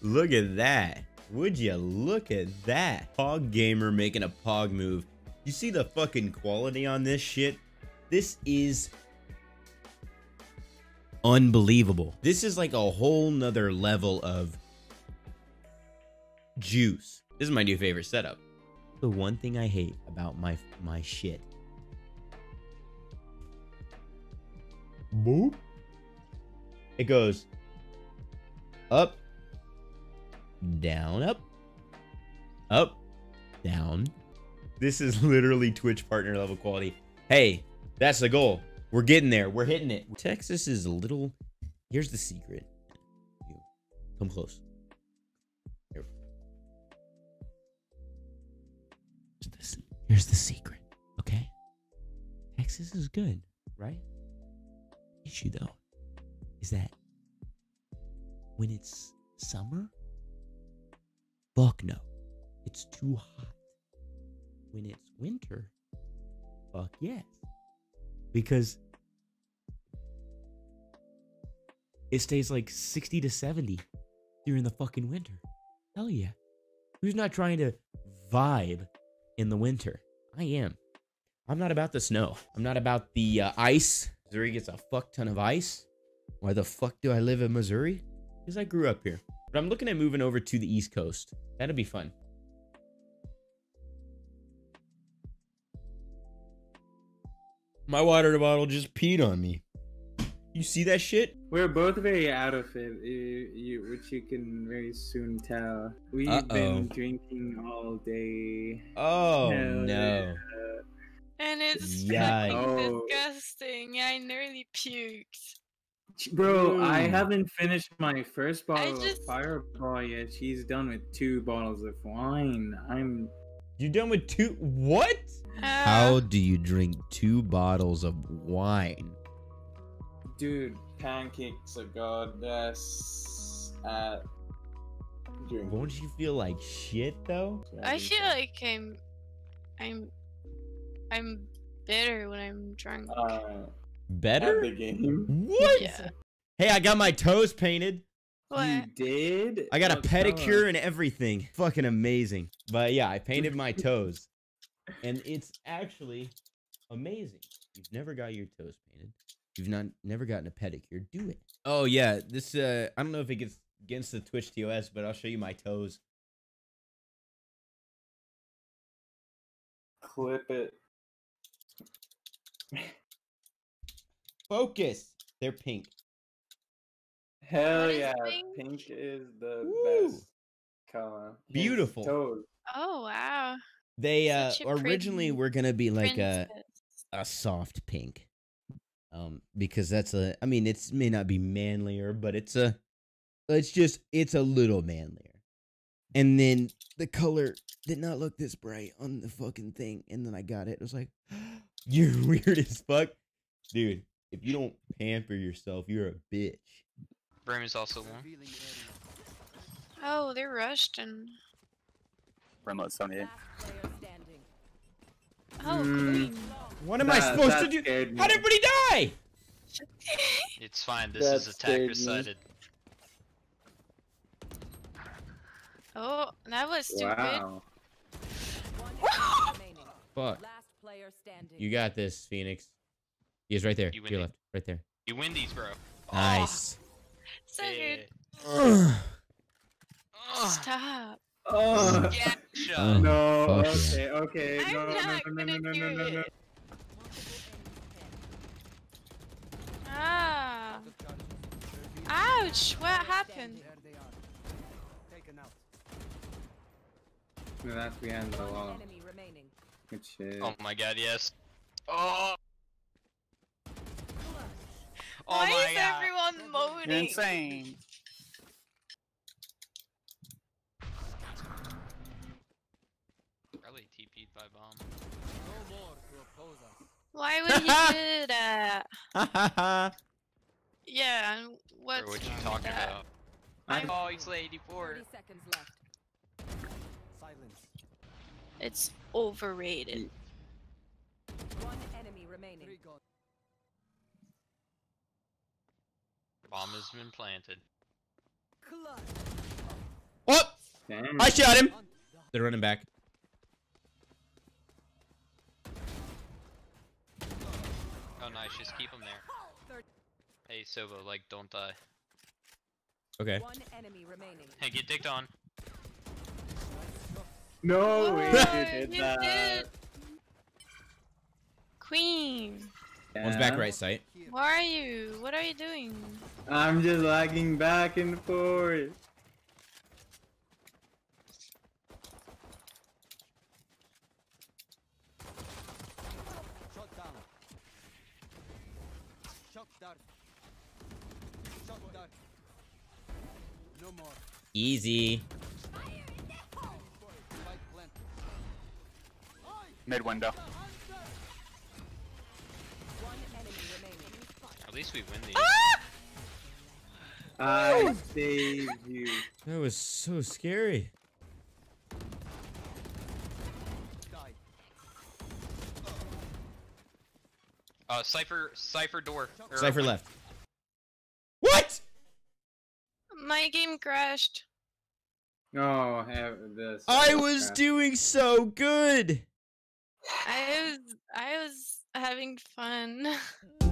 Look at that. Would you look at that? Pog Gamer making a Pog move. You see the fucking quality on this shit? This is unbelievable. This is like a whole nother level of juice. This is my new favorite setup. The one thing I hate about my my shit. Boop. It goes up, down, up, up, down. This is literally Twitch partner level quality. Hey, that's the goal. We're getting there. We're hitting it. Texas is a little. Here's the secret. Come close. Here. Here's the, here's the secret. Okay. Texas is good, right? Issue though is that when it's summer, fuck no, it's too hot. When it's winter, fuck yes because it stays like 60 to 70 during the fucking winter. Hell yeah. Who's not trying to vibe in the winter? I am. I'm not about the snow. I'm not about the uh, ice. Missouri gets a fuck ton of ice. Why the fuck do I live in Missouri? Because I grew up here. But I'm looking at moving over to the East Coast. That'd be fun. My water bottle just peed on me. You see that shit? We're both very out of it, you, you, which you can very soon tell. We've Uh-oh. been drinking all day. Oh Hell no. yeah. And it's Yikes. fucking Oh. disgusting. I nearly puked. Bro, I Mm. haven't finished my first bottle just- of Fireball yet. She's done with two bottles of wine. I'm You done with two? What? Uh, How do you drink two bottles of wine? dude. Pancakes are goddess at drinking. Won't you feel like shit though? I feel like I'm, I'm, I'm bitter when I'm drunk. uh, at Better? the game. What? Yeah. Hey, I got my toes painted. You did? I got a Oh, pedicure us. and everything. Fucking amazing. But yeah, I painted my toes. And it's actually amazing. You've never got your toes painted. You've not never gotten a pedicure. Do it. Oh yeah, this uh I don't know if it gets against the Twitch TOS, but I'll show you my toes. clip it. Focus. They're pink. Hell What is yeah, pink? pink is the Woo. best color. His Beautiful. toes. Oh wow. They uh Such a originally were gonna be like a Princess. a soft pink. Um, because that's a I mean it's may not be manlier, but it's a it's just it's a little manlier. And then the color did not look this bright on the fucking thing, and then I got it. It was like, you're weird as fuck, dude. If you don't pamper yourself, you're a bitch. Brim is also one. Oh, they're rushed and. Remote's on it. Oh, Mm. green. What am I supposed to do? How did everybody die? It's fine. This That is scared attacker me. sided. Oh, that was stupid. Wow. Fuck. You got this, Phoenix. He's right there. You to your left, right there. You win these, bro. Nice. So Yeah. good. Ugh. Stop. Oh. Yeah. Oh. No, fuck yeah. okay, okay. I'm no, no, not no, no, gonna no, no, do no, no, it. Ah. Ouch! What happened? no. That's behind the wall. Good shit. Oh my god, yes. Oh. Oh Why my is god. everyone moaning? You're insane. Probably TP'd by bomb. Why would he do that? Yeah, and what's Or what you talking that? about? I'm- Oh, he's 84. Seconds left. Silence. It's overrated. Bomb has been planted. Damn. I shot him. They're running back. Oh, nice. Just keep him there. Hey, Sova, like, don't die. Okay. One enemy remaining. Hey, get dicked on. No way What? you did You that. did. Queen, One's back right sight. where are you? What are you doing? I'm just lagging back and forth. Shot down. Shock dart. Shock dart. No more. Easy. Mid window. One enemy. At least we win these. Ah! I saved you. That was so scary. Die. Uh, Cypher, Cypher door. or- Cypher left. What? My game crashed. Oh, have this. I was doing so good. I was I was having fun.